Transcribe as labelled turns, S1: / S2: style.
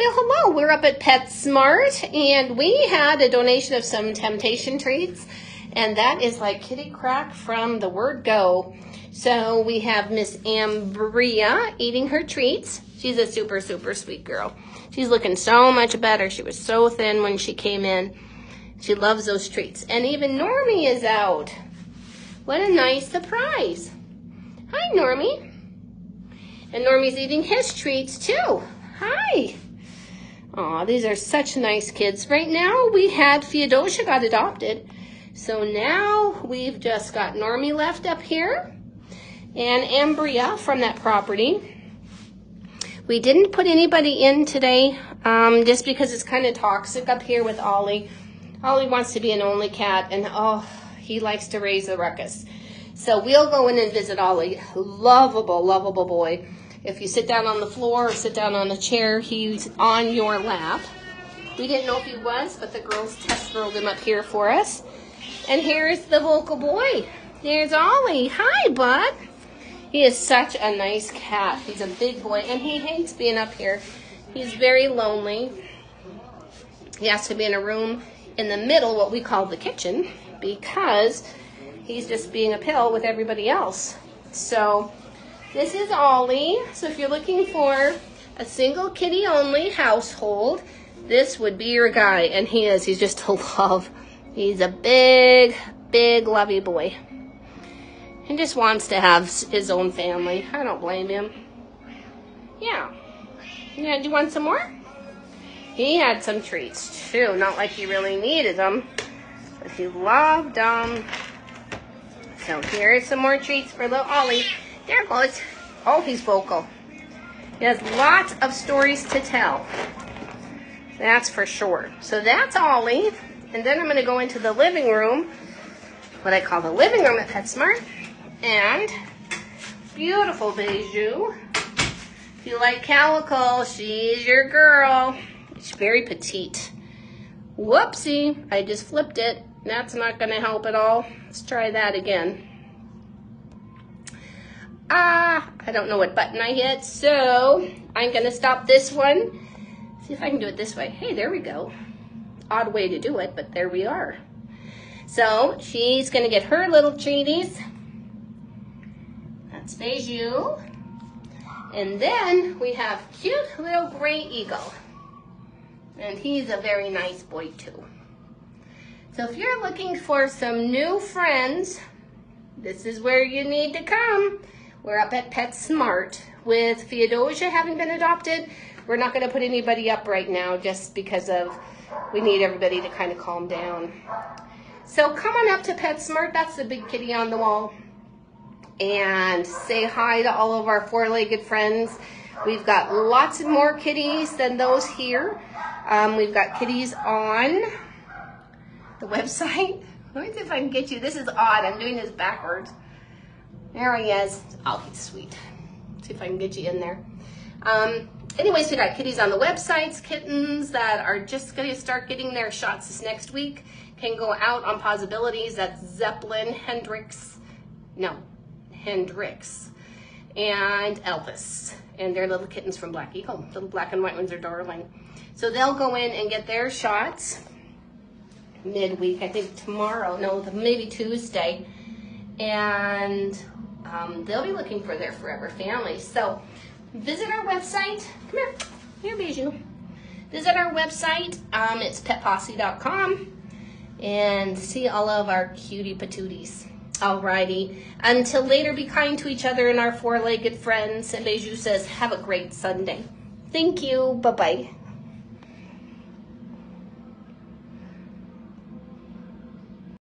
S1: Well, hello. We're up at PetSmart, and we had a donation of some temptation treats, and that is like kitty crack from the word go. So we have Miss Ambria eating her treats. She's a super, super sweet girl. She's looking so much better. She was so thin when she came in. She loves those treats. And even Normie is out. What a nice surprise. Hi, Normie. And Normie's eating his treats too. Hi. Aw, these are such nice kids. Right now, we had Theodosia got adopted. So now we've just got Normie left up here and Ambria from that property. We didn't put anybody in today um, just because it's kind of toxic up here with Ollie. Ollie wants to be an only cat and oh, he likes to raise a ruckus. So we'll go in and visit Ollie. Lovable, lovable boy. If you sit down on the floor or sit down on a chair, he's on your lap. We didn't know if he was, but the girls test rolled him up here for us. And here's the vocal boy. There's Ollie. Hi, bud. He is such a nice cat. He's a big boy, and he hates being up here. He's very lonely. He has to be in a room in the middle, what we call the kitchen, because he's just being a pill with everybody else. So this is Ollie. So if you're looking for a single kitty only household, this would be your guy. And he is. He's just a love. He's a big, big lovey boy. He just wants to have his own family. I don't blame him. Yeah. Yeah, do you want some more? He had some treats too. Not like he really needed them, but he loved them. So here's some more treats for little Ollie. There goes. Oh, he's vocal. He has lots of stories to tell. That's for sure. So that's Ollie. And then I'm going to go into the living room, what I call the living room at PetSmart. And beautiful Bijou. If you like calico, she's your girl. She's very petite. Whoopsie, I just flipped it. That's not going to help at all. Let's try that again. Ah, I don't know what button I hit, so I'm gonna stop this one. See if I can do it this way. Hey, there we go. Odd way to do it, but there we are. So she's gonna get her little treaties. That's Bijou. And then we have cute little gray eagle. And he's a very nice boy too. So if you're looking for some new friends, this is where you need to come. We're up at PetSmart. With Theodosia having been adopted, we're not going to put anybody up right now just because of we need everybody to kind of calm down. So come on up to PetSmart. That's the big kitty on the wall. And say hi to all of our four-legged friends. We've got lots more kitties than those here. Um, we've got kitties on the website. Let me see if I can get you. This is odd. I'm doing this backwards. There he is. Oh, he's sweet. Let's see if I can get you in there. Um, anyways, we got kitties on the websites, kittens that are just going to start getting their shots this next week. Can go out on possibilities. That's Zeppelin, Hendrix, no, Hendrix, and Elvis. And they're little kittens from Black Eagle. Little black and white ones are darling. So they'll go in and get their shots midweek, I think tomorrow, no, maybe Tuesday. And um, they'll be looking for their forever family. So visit our website. Come here. Here, Bijou. Visit our website. Um, it's petposse.com and see all of our cutie patooties. Alrighty. Until later, be kind to each other and our four-legged friends. And Bijou says, have a great Sunday. Thank you. Bye-bye.